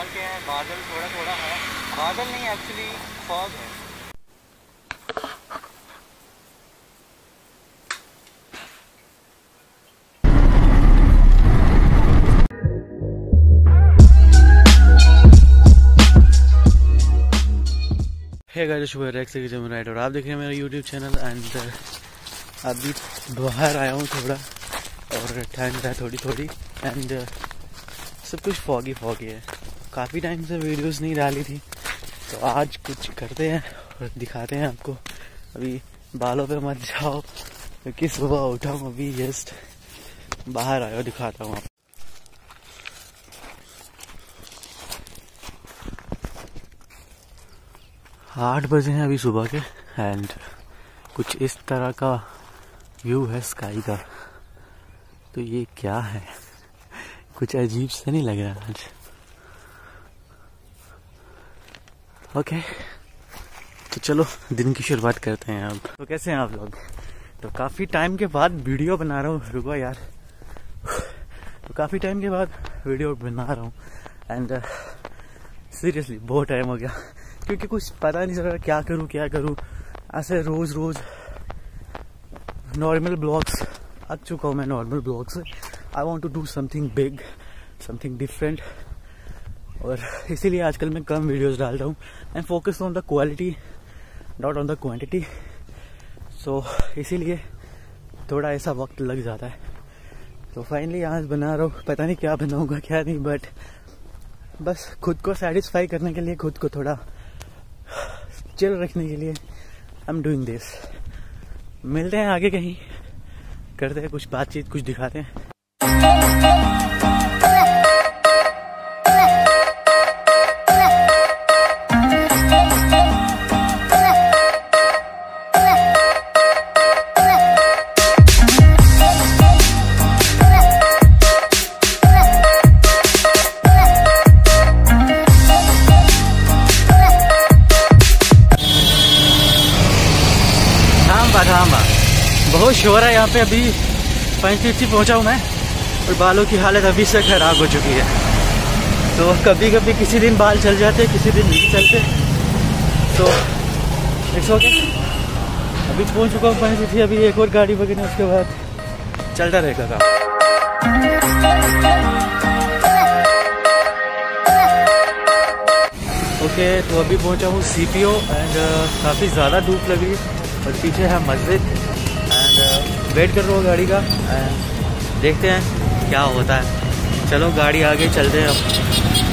संभाल के हैं, बादल थोड़ा थोड़ा है। बादल नहीं एक्चुअली फॉग है। राइट और आप देख रहे हैं मेरा यूट्यूब चैनल एंड अभी बाहर आया हूँ थोड़ा, और ठंड है थोड़ी थोड़ी एंड सब कुछ फॉगी फॉगी है। काफ़ी टाइम से वीडियोस नहीं डाली थी। तो आज कुछ करते हैं और दिखाते हैं आपको। अभी बालों पे मत जाओ, क्योंकि सुबह उठा हूँ अभी जस्ट बाहर आया दिखाता हूँ आप आठ बजे हैं अभी सुबह के एंड कुछ इस तरह का व्यू है स्काई का। तो ये क्या है? कुछ अजीब सा नहीं लग रहा आज। ओके। तो चलो, दिन की शुरुआत करते हैं अब। तो कैसे हैं आप लोग? तो काफ़ी टाइम के बाद वीडियो बना रहा हूँ। रुको यार। तो काफ़ी टाइम के बाद वीडियो बना रहा हूँ। एंड सीरियसली बहुत टाइम हो गया। क्योंकि कुछ पता नहीं चल रहा क्या करूँ क्या करूँ। ऐसे रोज़ रोज़ नॉर्मल ब्लॉग्स आ चुका हूँ मैं नॉर्मल ब्लॉग से I want to do something big something different और इसीलिए आजकल मैं कम वीडियोस डाल रहा हूँ। And focus on the quality not on the quantity so इसीलिए थोड़ा ऐसा वक्त लग जाता है। तो फाइनली आज बना रहा हूँ। पता नहीं क्या बनाऊँगा क्या नहीं बट बस खुद को सेटिस्फाई करने के लिए, खुद को थोड़ा चिल रखने के लिए आई एम डूइंग दिस मिलते हैं आगे कहीं। करते हैं कुछ बातचीत, कुछ दिखाते हैं। बहुत शोर है यहाँ पे अभी। पंचतीर्थी पहुँचा हूँ मैं। और बालों की हालत अभी से खराब हो चुकी है। तो कभी कभी किसी दिन बाल चल जाते, किसी दिन नहीं चलते। तो इट्स ओके अभी पहुँच चुका हूँ पंचतीर्थी अभी एक और गाड़ी पकड़नी, उसके बाद चलता रहेगा काम। ओके तो अभी पहुँचा हूँ सी पी ओ एंड काफ़ी ज़्यादा धूप लगी। और पीछे है मस्जिद। वेट कर रहा हूँ गाड़ी का। देखते हैं क्या होता है। चलो गाड़ी आगे चलते हैं अब।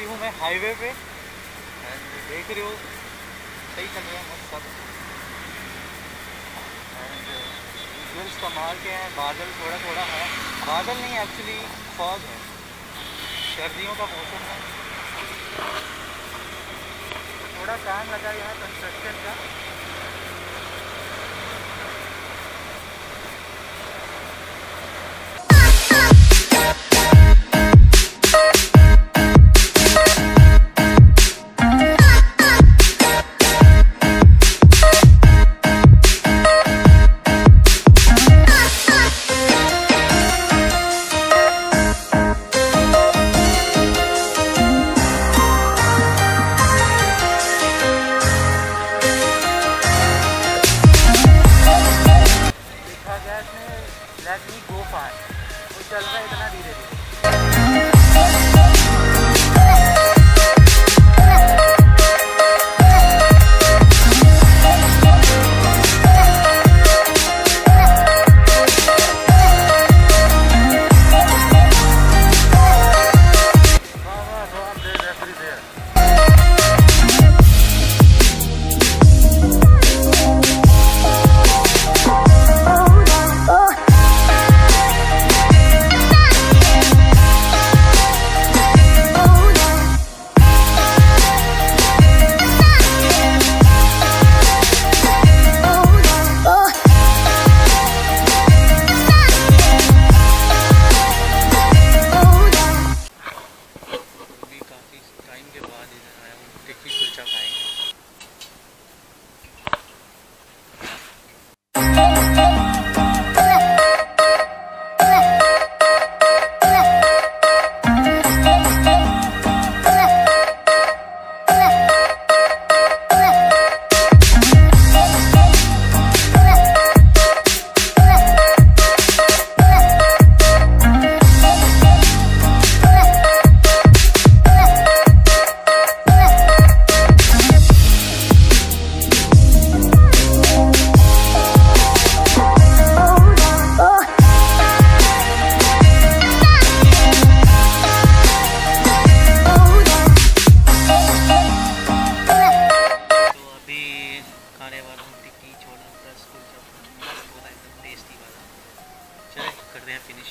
अभी हूँ मैं हाईवे पे। देख रहे हो, सही चल रहा है मस्त सब। एंड विजुअल्स कमाल के हैं, बादल थोड़ा थोड़ा है। बादल नहीं एक्चुअली फॉग है। सर्दियों का मौसम है। थोड़ा टाइम लगा यहाँ कंस्ट्रक्शन का। मी गो फार वो चल रहा है इतना धीरे धीरे खाने वाला हूँ टिक्की छोला प्लस कुलचा मस्त होता है एकदम टेस्टी वाला। चले, करते हैं फिनिश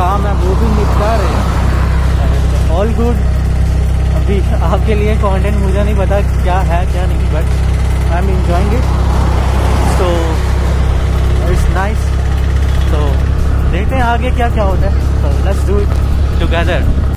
काम है, वो भी निपटा रहे ऑल गुड अभी आपके लिए कंटेंट मुझे नहीं पता क्या है, क्या नहीं but I am enjoying it so it's nice तो देखते हैं आगे क्या क्या होता है। तो लेट्स डू इट टुगेदर